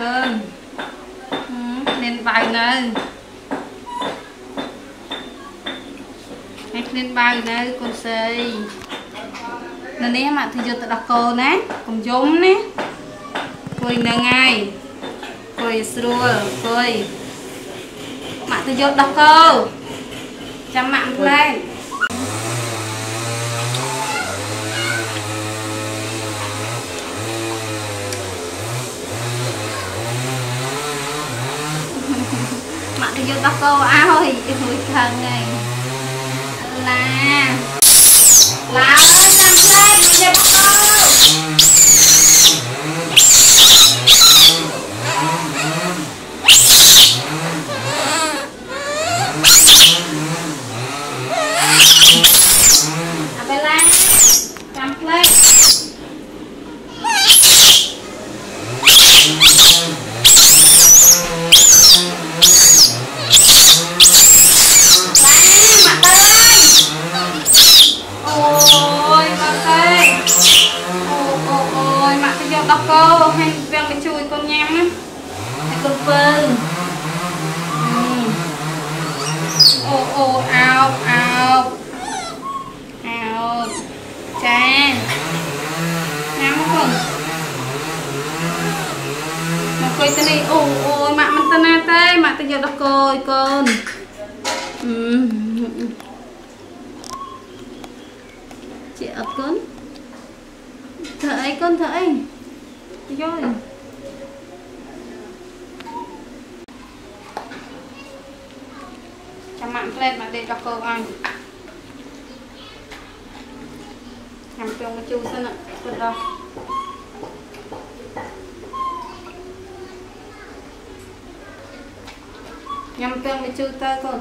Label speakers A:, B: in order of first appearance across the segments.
A: កូនហឹមឃ្លានបៅនៅឲ្យឃ្លានបៅនៅកូនស្រីនៅនេះមកទៅយកទៅដោះកូនណាកុំយំណាគួយនឹងហើយគួយស្រួលគួយម៉ាក់ទៅយកដោះកូនចាំម៉ាក់ផ្លែ ទៅយកដោះកូនអើយអើយខឹងហើយឡាឡាអើយចាំផ្លែកមកយកដោះកូន អាបេឡាចាំផ្លេចអូយមកទេអូអូអូយមកទៅយកដោះគោហើយវាំងទៅជួយកូនញ៉ាំណា ហើយកូនពើអូអូអោបអោបអោចាញ៉ាំមកកូនមកគួយទៅនេះអូអូយម៉ាក់មិនទៅណាទេម៉ាក់ទៅយកដល់គោយកូនអឺជាអត់កូនធ្វើអី កូនធ្វើអីយកចាំម៉ាក់ផ្លែតម៉ាក់ដេកដល់គោអញ ញ៉ាំពងមកជូរសិនគាត់ដល់ញ៉ាំពងមកជូរទៅកូន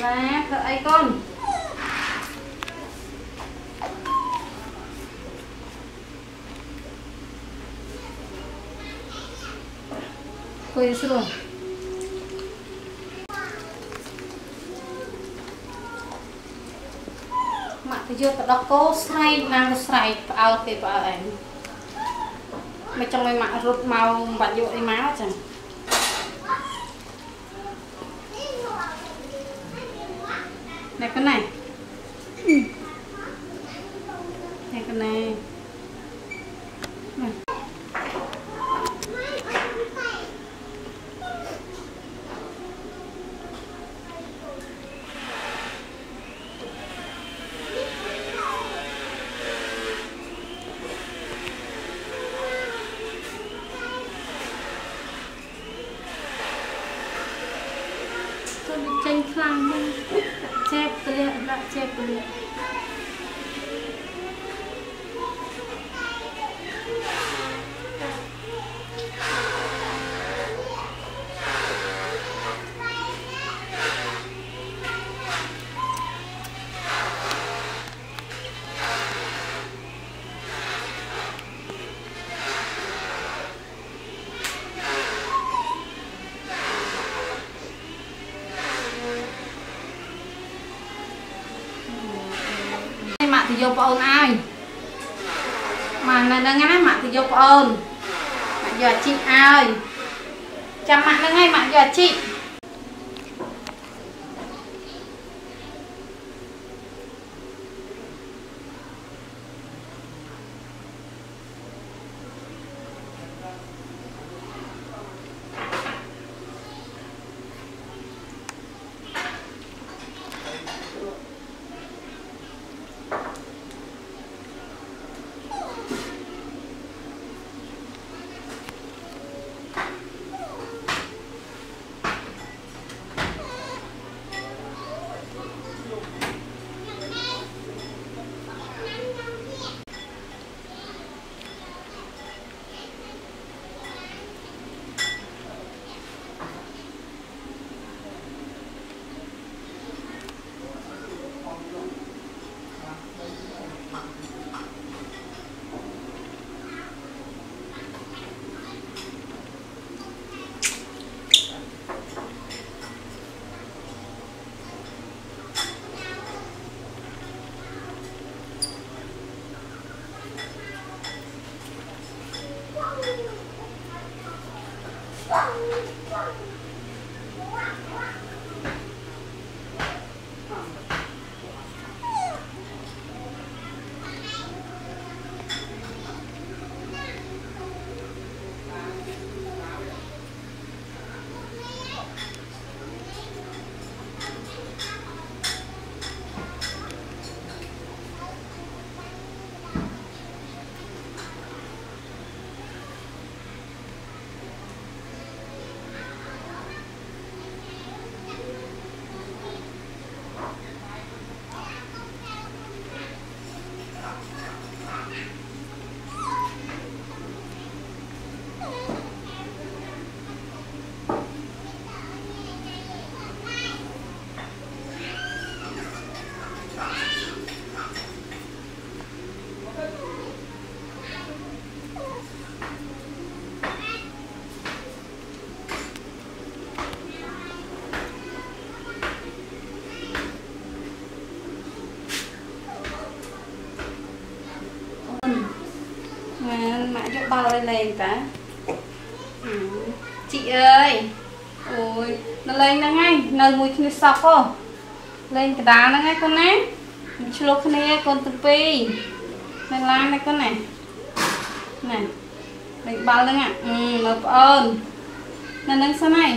A: បាទធ្វើអីកូន គួយស្រួលម៉ាក់ទៅយកទៅដោះគោស្រែកណាក៏ស្រែកផ្អើលគេផ្អើលឯងមិនចង់ឲ្យម៉ាក់រត់មកបាច់យកអីមកចឹងណែកណែណែកណែ tôi bị tranh khăn lên chép tôi liền đã chép tôi liền ម៉ាក់ទៅយកប្អូនឲ្យម៉ាក់នៅហ្នឹងណាម៉ាក់ទៅយកប្អូនម៉ាក់យកអាជីពឲ្យចាំម៉ាក់ហ្នឹងហើយម៉ាក់យកអាជីព ម៉ាក់យកបាល់ឲ្យលេងតាជីអើយអូយនៅលេងហ្នឹងហើយនៅមួយគ្នាសក់ហ៎លេងកដាលហ្នឹងហើយកូនណាឆ្លោះគ្នាកូនទាំងពីរនៅឡានណាកូនណាណែលេងបាល់ហ្នឹងអឺមើលប្អូននៅហ្នឹងសិនហើយ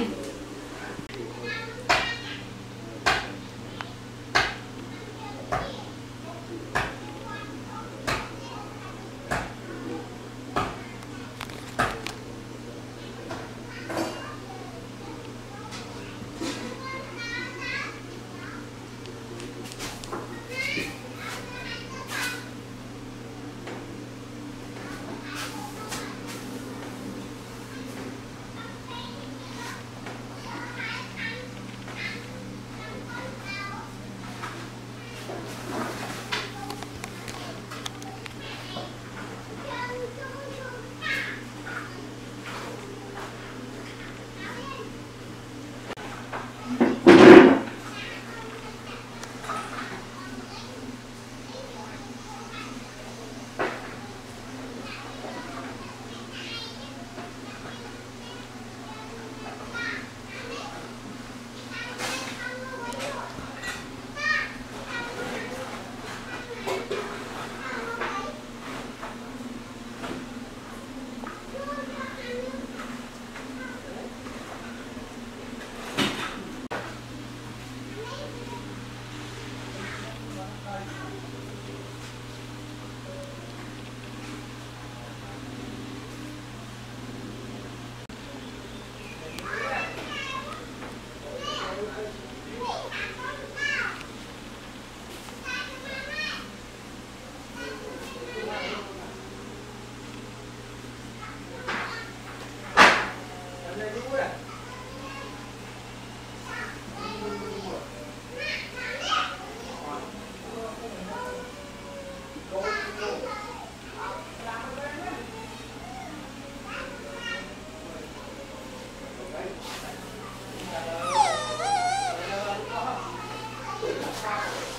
A: properly.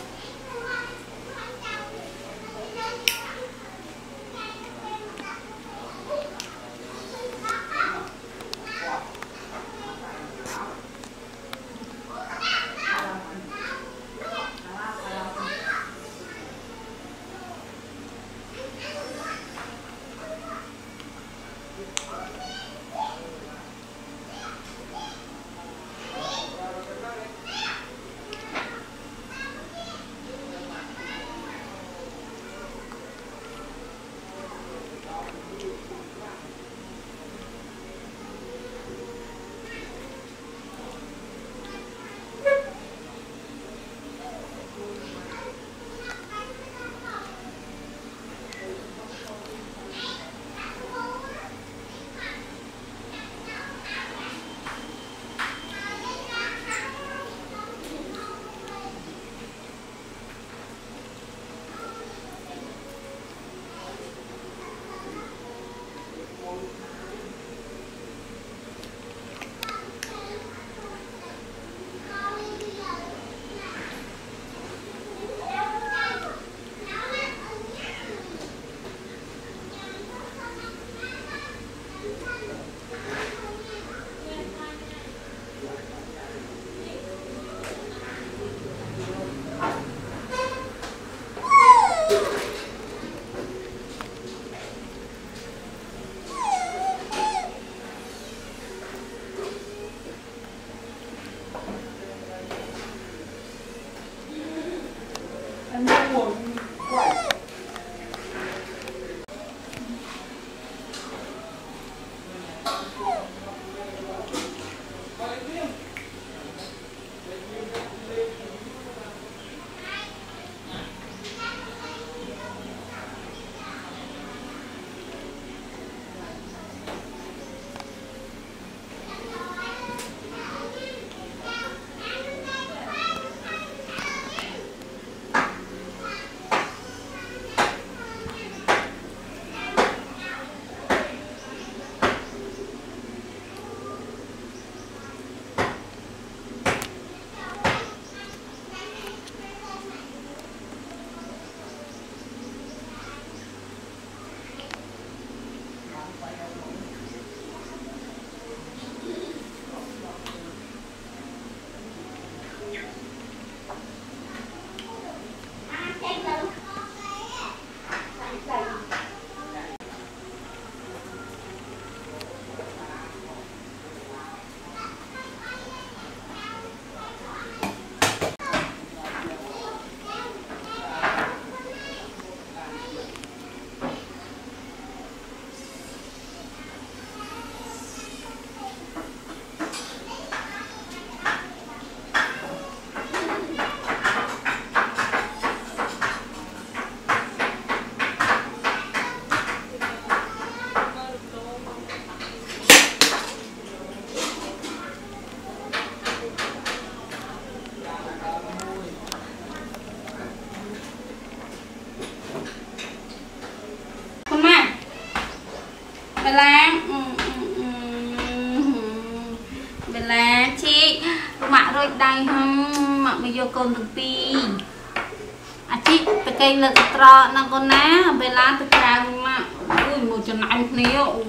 A: ជីតកេងលើកត្រកណាកូនណាបេឡាទៅក្រៅម៉ាក់អូយមកចំណាំគ្នាអូ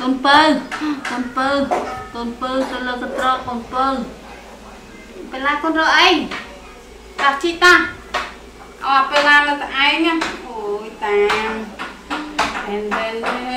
A: កូនពៅកូនពៅកូនពៅទៅលើកត្រកកូនពៅបេឡាកូនរកអីតាជីតាអត់បេឡានៅតែឯងអូយតាម and then